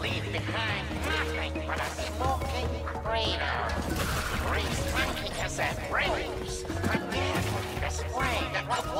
leave behind nothing but a smoking cradle. Three smoking cassette rings, a dead display that will